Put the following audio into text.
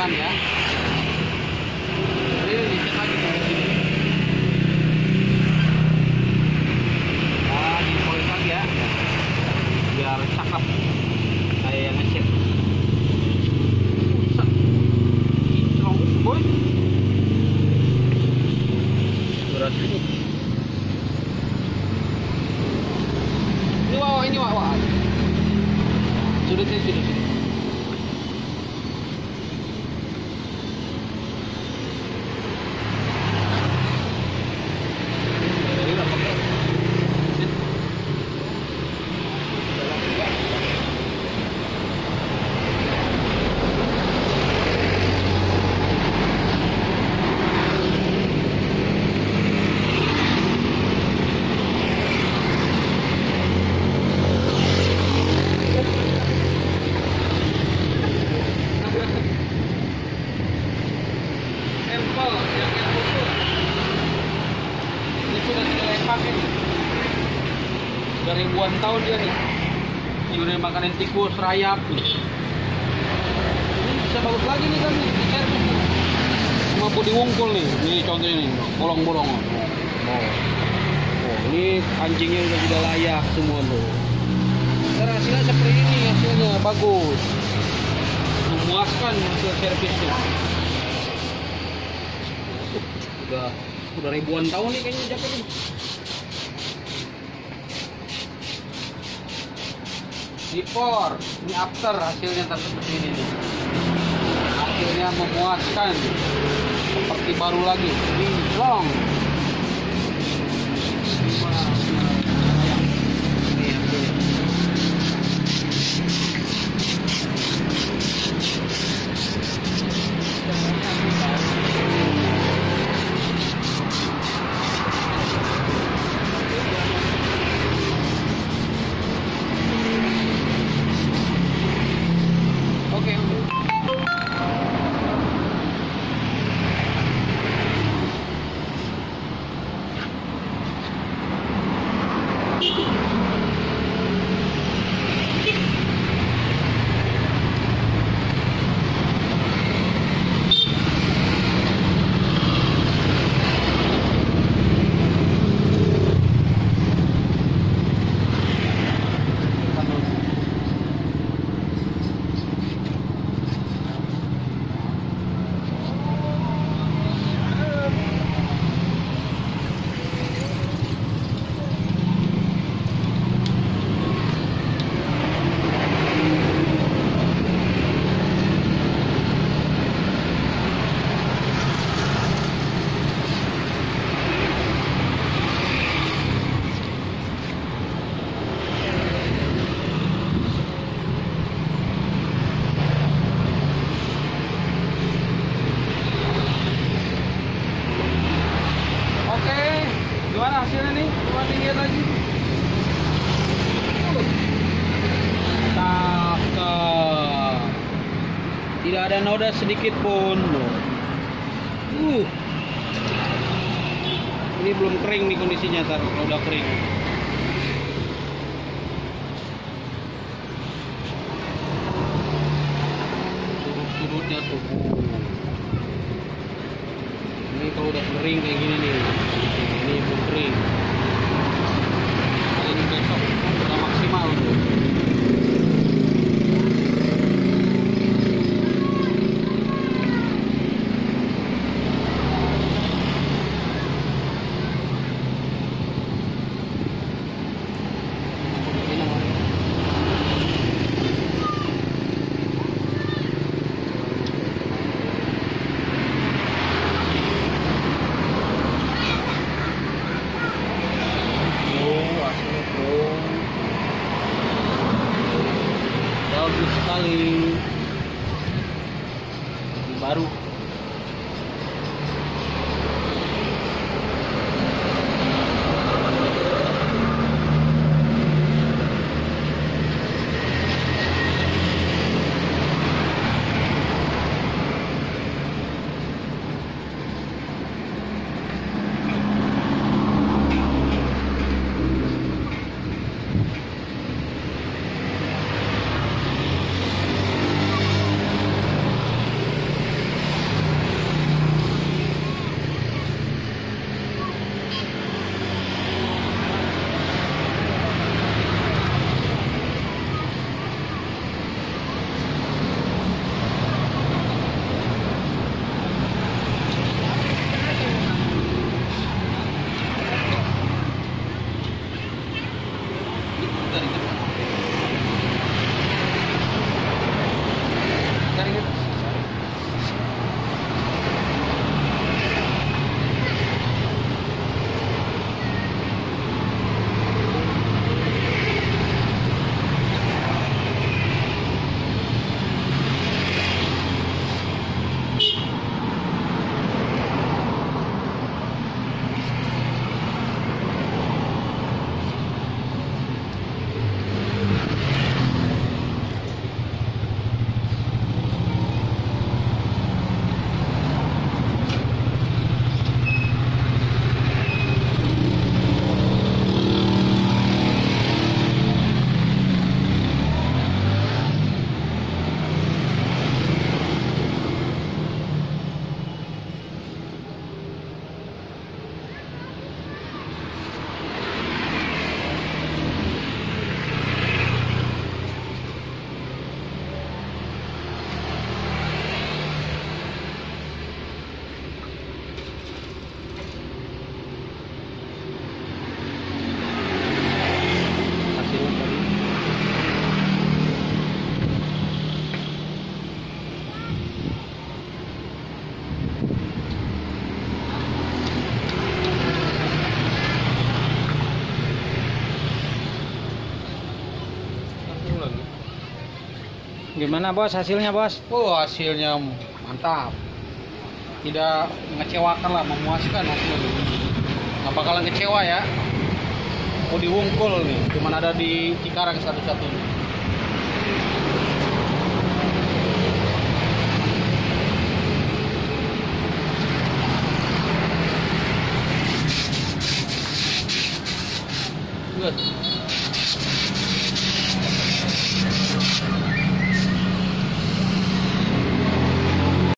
kanan ya nih. Sudah ribuan tahun dia nih. Sudah makanan tikus, rayap. Nih. Ini bisa bagus lagi nih kan nih. Mampu diwungkul nih. Ini contohnya nih, bolong-bolong. Oh. oh, ini kancingnya udah tidak layak semua tuh. Ntar hasilnya seperti ini hasilnya bagus. Memuaskan hasil servisnya udah udah ribuan tahun nih kayaknya jaket before ini after hasilnya seperti ini nih. Hasilnya memuaskan seperti baru lagi long Deus. Ada noda sedikit pun. Uh. Ini belum kering nih kondisinya, tar kalau udah kering. Sudut-sudutnya tuh. Ini kalau udah kering kayak gini paling baru Gimana bos hasilnya bos? Oh hasilnya mantap. Tidak mengecewakan lah, memuaskan hasilnya. Nggak bakalan kecewa ya. Mau diwungkul nih, cuman ada di Cikarang satu-satunya.